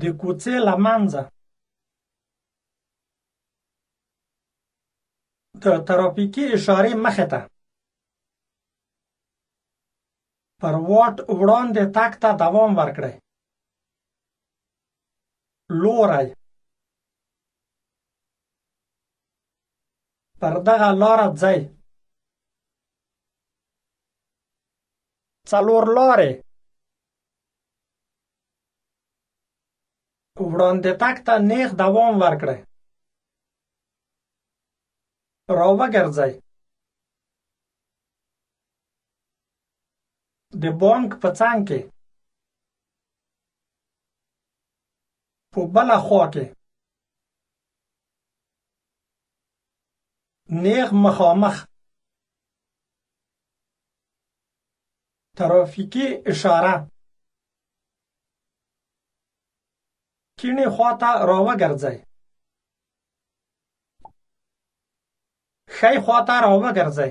د کوڅې له منځه د ترافیکي اشارې مخې ته پر واټ وړاندې تګ ته دوام ورکړئ لوری پر دغه لاره ځئ څلور لارې وړاندې تګ ته نیغ دوام ورکړئ. راوګرځئ. د بانک په څنګ کې په بله خوا کې نیغ مخامخ ترافیکي اشاره کیڼې خوا ته راوګرځئ ښۍ خوا ته راوګرځئ